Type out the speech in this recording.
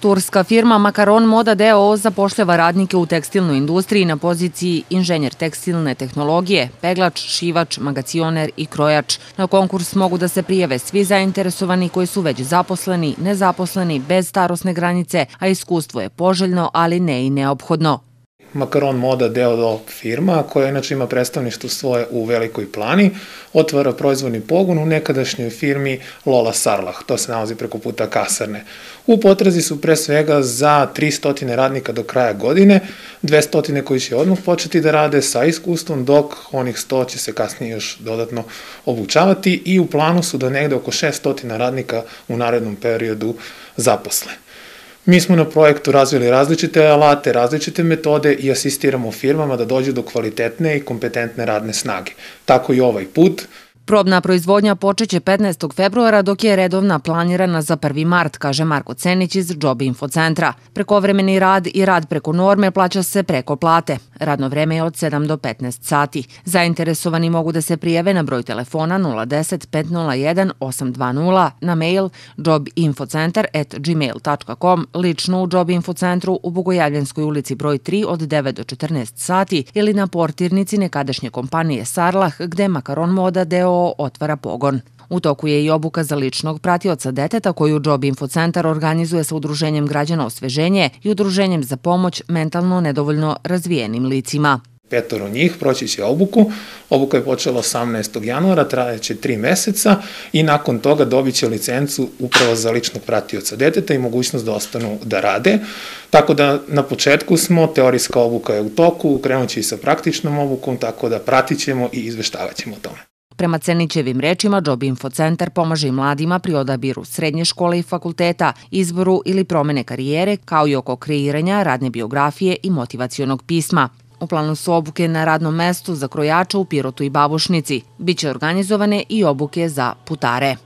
Turska firma Makaron Moda DO zapošljava radnike u tekstilnoj industriji na poziciji inženjer tekstilne tehnologije, peglač, šivač, magacioner i krojač. Na konkurs mogu da se prijave svi zainteresovani koji su već zaposleni, nezaposleni, bez starosne granice, a iskustvo je poželjno, ali ne i neophodno. Makaron Moda deo firma koja inače ima predstavništvo svoje u Velikoj plani, otvara proizvodni pogon u nekadašnjoj firmi Lola Sarlah, to se nalazi preko puta kasarne. U potrazi su pre svega za 300 radnika do kraja godine, 200 koji će odmah početi da rade sa iskustvom, dok onih 100 će se kasnije još dodatno obučavati i u planu su da negde oko 600 radnika u narednom periodu zaposle. Mi smo na projektu razvili različite alate, različite metode i asistiramo firmama da dođu do kvalitetne i kompetentne radne snage. Tako i ovaj put. Probna proizvodnja počeće 15. februara, dok je redovna planirana za 1. mart, kaže Marko Cenić iz Job Info centra. Prekovremeni rad i rad preko norme plaća se preko plate. Radno vreme je od 7 do 15 sati. Zainteresovani mogu da se prijave na broj telefona 010 501 820, na mail jobinfocentar.gmail.com, lično u Job Info centru u Bogojavljenskoj ulici broj 3 od 9 do 14 sati ili na portirnici nekadašnje kompanije Sarlah gde Makaron Moda deo otvara pogon. U toku je i obuka za ličnog pratioca deteta koju Job Info centar organizuje sa Udruženjem građana osveženje i Udruženjem za pomoć mentalno nedovoljno razvijenim licima. Petoro njih proći će obuku. Obuka je počela 18. januara, trajeće tri meseca i nakon toga dobit će licencu upravo za ličnog pratioca deteta i mogućnost da ostanu da rade. Tako da na početku smo, teorijska obuka je u toku, krenut će i sa praktičnom obukom, tako da pratit ćemo i izveštavat ćemo o tome. Prema Cenićevim rečima, Job Info centar pomaže i mladima pri odabiru srednje škole i fakulteta, izboru ili promene karijere, kao i oko kreiranja radne biografije i motivacionog pisma. U planu su obuke na radnom mestu za krojača u Pirotu i Babušnici. Biće organizovane i obuke za putare.